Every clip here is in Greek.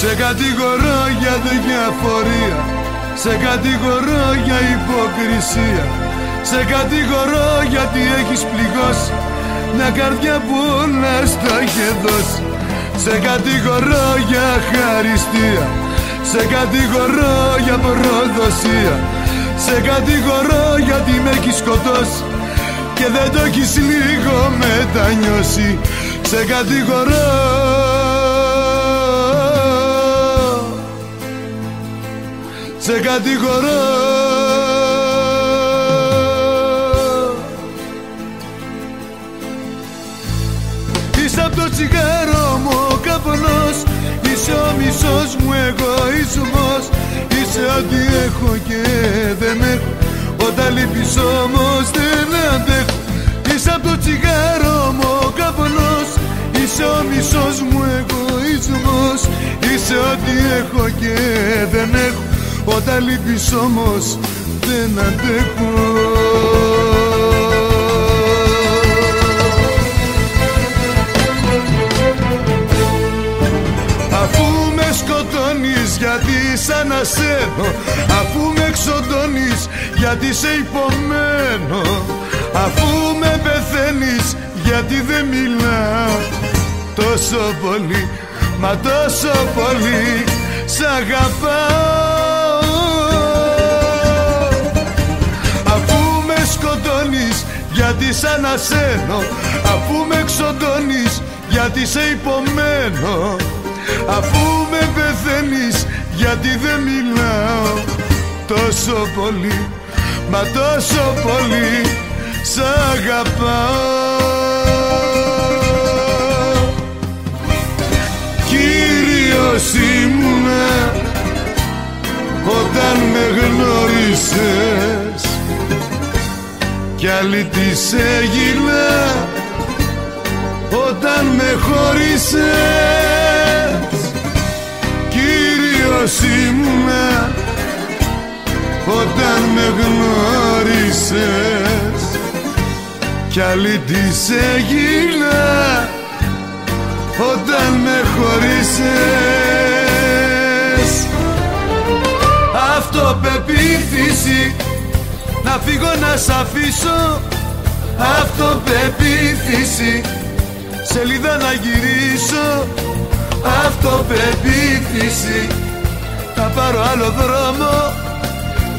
Σε κατηγορώ για διαφορία Σε κατηγορώ για υποκρισία Σε κατηγορώ γιατί έχεις πληγώσει Μια καρδιά που όλα στα είχε δώσει. Σε κατηγορώ για χαριστία Σε κατηγορώ για προδοσία Σε κατηγορώ γιατί με έχεις σκοτώσει Και δεν το έχεις λίγο μετανιώσει. Σε κατηγορώ κατηγορώ. Είσαι απ' το τσιγάρο μου ο καπνός Είσαι ο μισός μου εγωισμός Είσαι ό,τι έχω και δεν έχω Όταν λείπεις όμως δεν αντέχω. Είσαι απ' το τσιγάρο μου ο καπνός Είσαι ο μισός μου εγωισμός Είσαι ό,τι έχω και δεν έχω όταν λείπεις όμως δεν αντέχω. Αφού με σκοτώνεις γιατί σαν να Αφού με εξοντώνεις γιατί σε υπομένω. Αφού με πεθαίνεις γιατί δεν μιλάω. Τόσο πολύ, μα τόσο πολύ Σ' αγαπάω γιατί σ' ανασένω Αφού με εξοντώνεις γιατί σε υπομένω. Αφού με πεθαίνεις γιατί δεν μιλάω Τόσο πολύ, μα τόσο πολύ Σ' αγαπάω. Κύριος ήμουνα όταν με γνώρισες κι άλλη της έγινα όταν με χώρισες. Κύριος ήμουνα όταν με γνώρισες. Κι άλλη της έγινα όταν με χώρισες. Αυτοπεποίθηση να φύγω να σ' αφήσω. Αυτοπεποίθηση Σελίδα να γυρίσω. Αυτοπεποίθηση Θα πάρω άλλο δρόμο.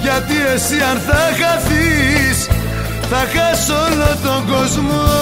Γιατί εσύ αν θα χαθείς Θα χάσω όλο τον κόσμο